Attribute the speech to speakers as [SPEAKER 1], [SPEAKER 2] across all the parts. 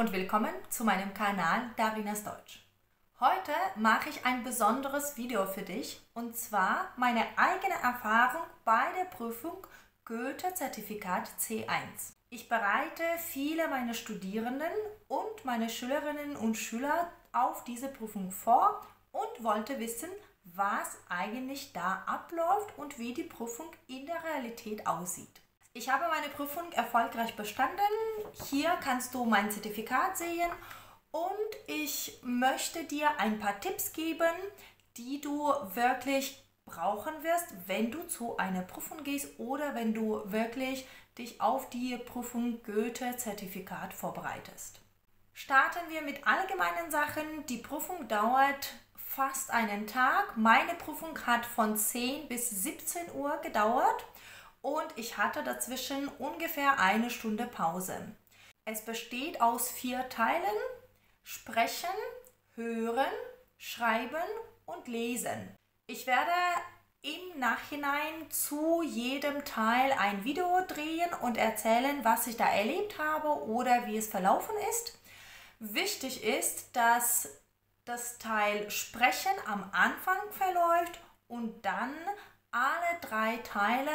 [SPEAKER 1] und willkommen zu meinem Kanal Darinas Deutsch. Heute mache ich ein besonderes Video für dich und zwar meine eigene Erfahrung bei der Prüfung Goethe-Zertifikat C1. Ich bereite viele meiner Studierenden und meine Schülerinnen und Schüler auf diese Prüfung vor und wollte wissen, was eigentlich da abläuft und wie die Prüfung in der Realität aussieht. Ich habe meine Prüfung erfolgreich bestanden. Hier kannst du mein Zertifikat sehen und ich möchte dir ein paar Tipps geben, die du wirklich brauchen wirst, wenn du zu einer Prüfung gehst oder wenn du wirklich dich auf die Prüfung Goethe-Zertifikat vorbereitest. Starten wir mit allgemeinen Sachen. Die Prüfung dauert fast einen Tag. Meine Prüfung hat von 10 bis 17 Uhr gedauert und ich hatte dazwischen ungefähr eine Stunde Pause. Es besteht aus vier Teilen. Sprechen, hören, schreiben und lesen. Ich werde im Nachhinein zu jedem Teil ein Video drehen und erzählen, was ich da erlebt habe oder wie es verlaufen ist. Wichtig ist, dass das Teil Sprechen am Anfang verläuft und dann alle drei Teile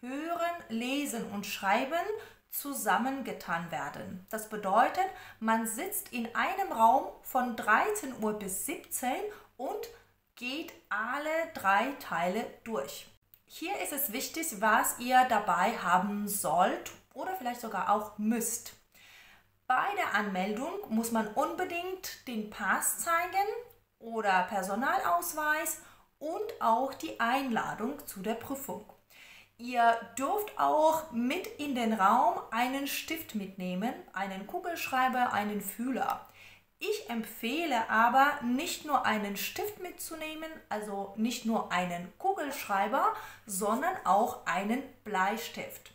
[SPEAKER 1] Hören, Lesen und Schreiben zusammengetan werden. Das bedeutet, man sitzt in einem Raum von 13 Uhr bis 17 und geht alle drei Teile durch. Hier ist es wichtig, was ihr dabei haben sollt oder vielleicht sogar auch müsst. Bei der Anmeldung muss man unbedingt den Pass zeigen oder Personalausweis und auch die Einladung zu der Prüfung. Ihr dürft auch mit in den Raum einen Stift mitnehmen, einen Kugelschreiber, einen Fühler. Ich empfehle aber nicht nur einen Stift mitzunehmen, also nicht nur einen Kugelschreiber, sondern auch einen Bleistift.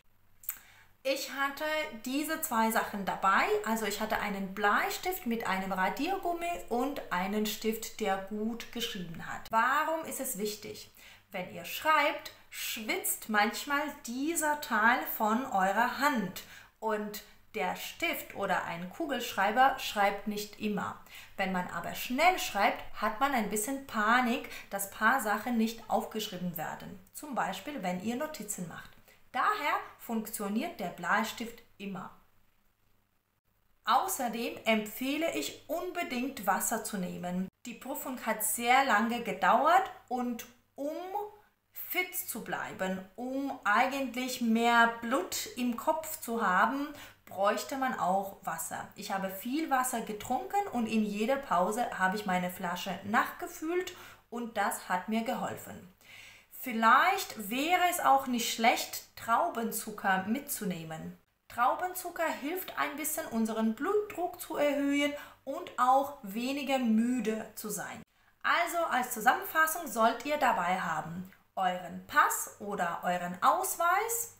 [SPEAKER 1] Ich hatte diese zwei Sachen dabei, also ich hatte einen Bleistift mit einem Radiergummi und einen Stift, der gut geschrieben hat. Warum ist es wichtig? Wenn ihr schreibt, schwitzt manchmal dieser Teil von eurer Hand und der Stift oder ein Kugelschreiber schreibt nicht immer. Wenn man aber schnell schreibt, hat man ein bisschen Panik, dass paar Sachen nicht aufgeschrieben werden. Zum Beispiel, wenn ihr Notizen macht. Daher funktioniert der Bleistift immer. Außerdem empfehle ich unbedingt Wasser zu nehmen. Die Prüfung hat sehr lange gedauert und um fit zu bleiben, um eigentlich mehr Blut im Kopf zu haben, bräuchte man auch Wasser. Ich habe viel Wasser getrunken und in jeder Pause habe ich meine Flasche nachgefüllt und das hat mir geholfen. Vielleicht wäre es auch nicht schlecht, Traubenzucker mitzunehmen. Traubenzucker hilft ein bisschen, unseren Blutdruck zu erhöhen und auch weniger müde zu sein. Also als Zusammenfassung sollt ihr dabei haben euren Pass oder euren Ausweis,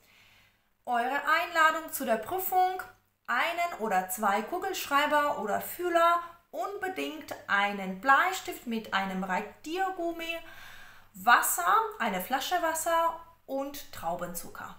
[SPEAKER 1] eure Einladung zu der Prüfung, einen oder zwei Kugelschreiber oder Fühler, unbedingt einen Bleistift mit einem Radiergummi, Wasser, eine Flasche Wasser und Traubenzucker.